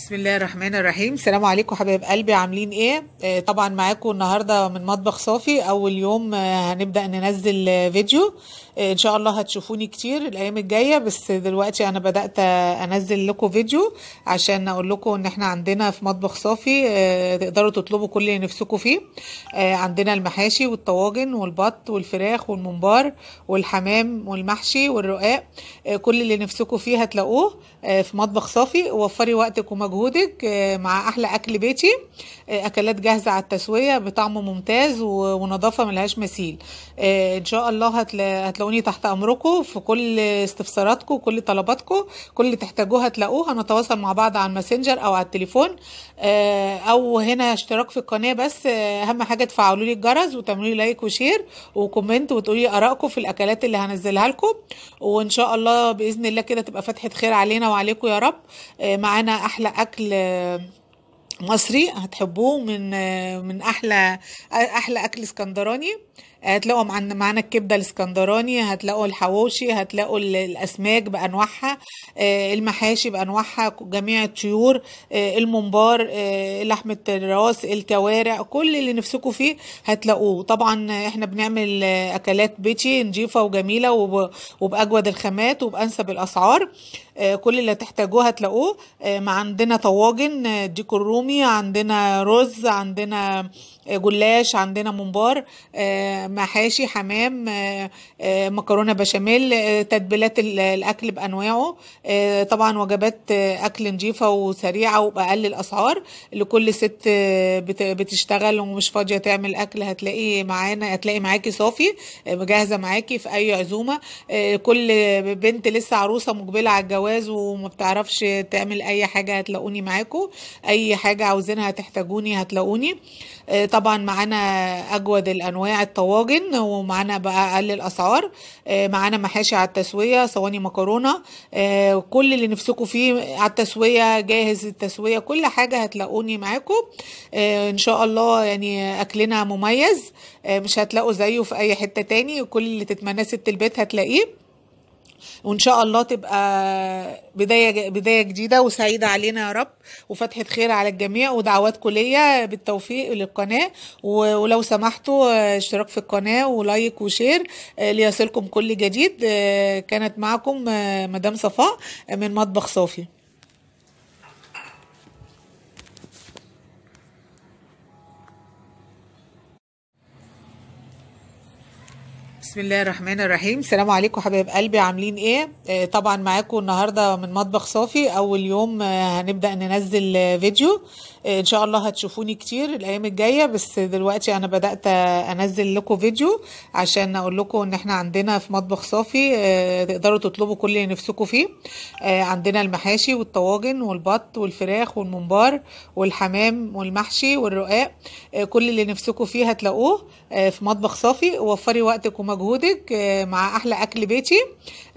بسم الله الرحمن الرحيم. السلام عليكم حبايب قلبي. عاملين إيه؟ آه، طبعا معاكم النهارده من مطبخ صافي. أول يوم آه، هنبدأ ننزل آه، فيديو. إن شاء الله هتشوفوني كتير الأيام الجاية بس دلوقتي أنا بدأت أنزل لكم فيديو عشان أقول لكم إن إحنا عندنا في مطبخ صافي تقدروا تطلبوا كل اللي نفسكم فيه. عندنا المحاشي والطواجن والبط والفراخ والممبار والحمام والمحشي والرقاق. كل اللي نفسكم فيه هتلاقوه في مطبخ صافي. وفري وقتك ومجهودك آه، مع أحلى أكل بيتي آه، أكلات جاهزة على التسوية بطعم ممتاز ونظافة ملهاش مثيل. آه، إن شاء الله هتلا- هتلاقوني تحت أمركم في كل استفساراتكم وكل طلباتكم. كل اللي تحتاجوه هتلاقوه. هنتواصل مع بعض على الماسنجر أو على التليفون. أو هنا اشتراك في القناة بس. أهم حاجة تفعلوا لي الجرس وتعملوا لي like و share و comment وتقولوا لي آرائكم في الأكلات اللي هنزلها لكم. وإن شاء الله بإذن الله كده تبقى فتحة خير علينا وعليكم يا رب. معانا أحلى أكل مصري هتحبوه من من أحلى أحلى أكل إسكندراني. هتلاقوا معانا الكبدة الإسكندراني هتلاقوا الحواوشي هتلاقوا ال- الأسماك بأنواعها آه، المحاشي بأنواعها جميع الطيور آه، الممبار آه، لحمة الراس الكوارع كل اللي نفسكم فيه هتلاقوه. طبعا إحنا بنعمل أكلات بيتي نظيفة وجميلة وب- وبأجود الخامات وبأنسب الأسعار كل اللي تحتاجوه هتلاقوه. مع عندنا طواجن آه، ديك الرومي عندنا رز عندنا جلاش عندنا ممبار محاشي حمام آه، آه، مكرونة بشاميل آه، تتبيلات ال- الأكل بأنواعه. طبعا وجبات أكل نظيفة وسريعة وبأقل الأسعار. لكل ست بت- بتشتغل ومش فاضية تعمل أكل هتلاقي معانا هتلاقي معاكي صافي جاهزة معاكي في أي عزومة. كل بنت لسه عروسة مقبلة على الجواز وما بتعرفش تعمل أي حاجة هتلاقوني معاكم أي حاجة عاوزينها هتحتاجوني هتلاقوني. طبعا معانا أجود الأنواع الطواجن ومعانا بقى أقل الأسعار. آه، معانا محاشي على التسوية صواني مكرونة. آه، كل اللي نفسكم فيه على التسوية جاهز التسوية كل حاجة هتلاقوني معاكم. آه، إن شاء الله يعني أكلنا مميز. مش هتلاقوا زيه في أي حتة تاني. كل اللي تتمناه ست البيت هتلاقيه. وإن شاء الله تبقى بداية بداية جديدة وسعيدة علينا يا رب وفتحة خير على الجميع ودعواتكم ليا بالتوفيق للقناة ولو سمحتوا اشتراك في القناة و like و share آه، ليصلكم كل جديد. آه، كانت معكم آه، مدام صفاء من مطبخ صافي. بسم الله الرحمن الرحيم. السلام عليكم حبايب قلبي. عاملين إيه؟ آه، طبعا معاكم النهارده من مطبخ صافي. أول يوم آه، هنبدأ ننزل آه، فيديو. آه، إن شاء الله هتشوفوني كتير الأيام الجاية بس دلوقتي أنا بدأت آه، أنزل لكم فيديو عشان أقول لكم إن إحنا عندنا في مطبخ صافي آه، تقدروا تطلبوا كل اللي نفسكم فيه. عندنا المحاشي والطواجن والبط والفراخ والممبار والحمام والمحشي والرقاق. كل اللي نفسكم فيه هتلاقوه في مطبخ صافي. وفري وقتك ومجهودك آه، مع أحلى أكل بيتي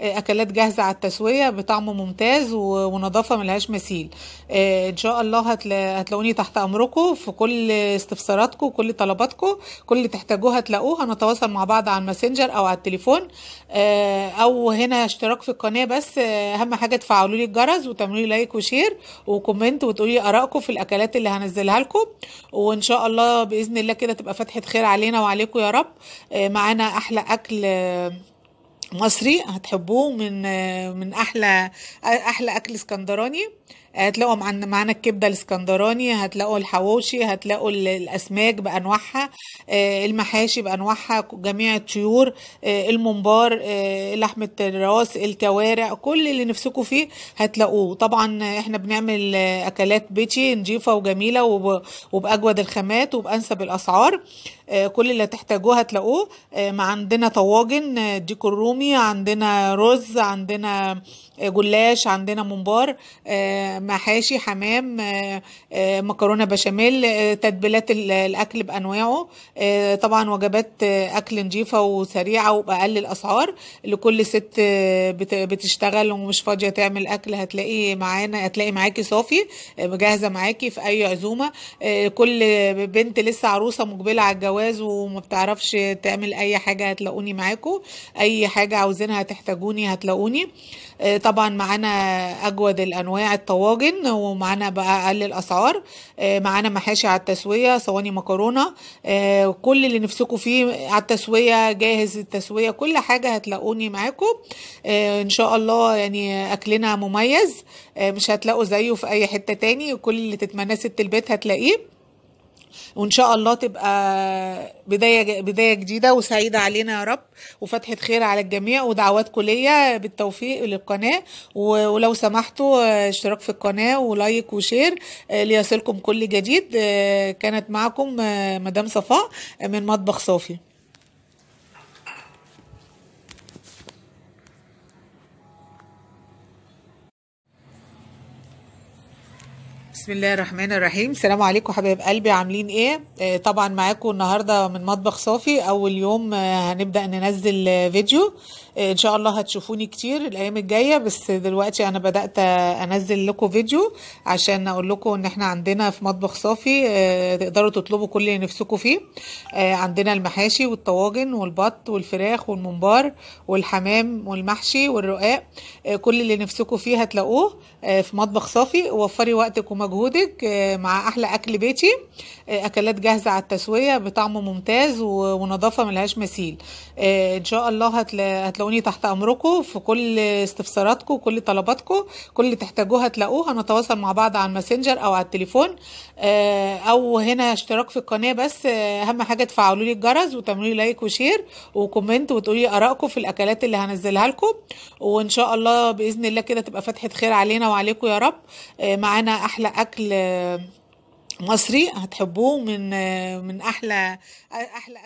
آه، أكلات جاهزة على التسوية بطعم ممتاز ونظافة ملهاش مثيل. آه، إن شاء الله هتلا- هتلاقوني تحت أمركم في كل استفساراتكم وكل طلباتكم. كل اللي تحتاجوه هتلاقوه. هنتواصل مع بعض على الماسنجر أو على التليفون. أو هنا اشتراك في القناة بس. أهم حاجة تفعلوا لي الجرس وتعملوا لي like و share و comment وتقولوا لي آرائكم في الأكلات اللي هنزلها لكم. وإن شاء الله بإذن الله كده تبقى فتحة خير علينا وعليكم يا رب. معانا أحلى أكل مصري هتحبوه من من أحلى أحلى أكل إسكندراني. هتلاقوا معنا معانا الكبده الاسكندراني هتلاقوا الحواوشي هتلاقوا ال- الاسماك بأنواعها آه، المحاشي بأنواعها جميع الطيور آه، الممبار آه، لحمه الراس الكوارع كل اللي نفسكم فيه هتلاقوه. طبعا إحنا بنعمل أكلات بيتي نظيفة وجميلة وب- وبأجود الخامات وبأنسب الأسعار كل اللي تحتاجوه هتلاقوه. مع عندنا طواجن آه، ديك الرومي عندنا رز عندنا جلاش عندنا ممبار محاشي حمام آه، آه، مكرونة بشاميل آه، تتبيلات ال- الأكل بأنواعه. طبعا وجبات أكل نظيفة وسريعة وبأقل الأسعار. لكل ست بت- بتشتغل ومش فاضية تعمل أكل هتلاقي معانا هتلاقي معاكي صافي جاهزة معاكي في أي عزومة. كل بنت لسه عروسة مقبلة على الجواز وما بتعرفش تعمل أي حاجة هتلاقوني معاكم أي حاجة عاوزينها هتحتاجوني هتلاقوني. طبعا معانا أجود الأنواع الطواجن ومعانا بقى أقل الأسعار. آه، معانا محاشي على التسوية صواني مكرونة. آه، كل اللي نفسكم فيه على التسوية جاهز التسوية كل حاجة هتلاقوني معاكم. آه، إن شاء الله يعني أكلنا مميز. مش هتلاقوا زيه في أي حتة تاني. كل اللي تتمناه ست البيت هتلاقيه. وإن شاء الله تبقى بداية بداية جديدة وسعيدة علينا يا رب وفتحة خير على الجميع ودعواتكم ليا بالتوفيق للقناة ولو سمحتوا آه، اشتراك في القناة و like و share آه، ليصلكم كل جديد. آه، كانت معكم مدام صفاء من مطبخ صافي. بسم الله الرحمن الرحيم. السلام عليكم حبايب قلبي. عاملين إيه؟ آه، طبعا معاكم النهارده من مطبخ صافي. أول يوم آه، هنبدأ ننزل آه، فيديو. إن شاء الله هتشوفوني كتير الأيام الجاية بس دلوقتي أنا بدأت آه، أنزل لكم فيديو عشان أقول لكم إن إحنا عندنا في مطبخ صافي آه، تقدروا تطلبوا كل اللي نفسكم فيه. آه، عندنا المحاشي والطواجن والبط والفراخ والممبار والحمام والمحشي والرقاق آه، كل اللي نفسكم فيه هتلاقوه آه، في مطبخ صافي. وفري وقتك ومجهودك آه، مع أحلى أكل بيتي آه، أكلات جاهزة على التسوية بطعم ممتاز ونظافة ملهاش مثيل. آه، إن شاء الله هتلا- هتلاقوني تحت أمركم في كل استفساراتكم وكل طلباتكم. كل اللي تحتاجوه هتلاقوه هنتواصل مع بعض على الماسنجر أو على التليفون. آه، أو هنا اشتراك في القناة بس. آه، أهم حاجة تفعلوا لي الجرس وتعملوا لي like و share و comment وتقولوا لي آرائكم في الأكلات اللي هنزلها لكم. وإن شاء الله بإذن الله كده تبقى فتحة خير علينا وعليكم يا رب. آه، معانا أحلى أكل مصري هتحبوه من من أحلى أحلى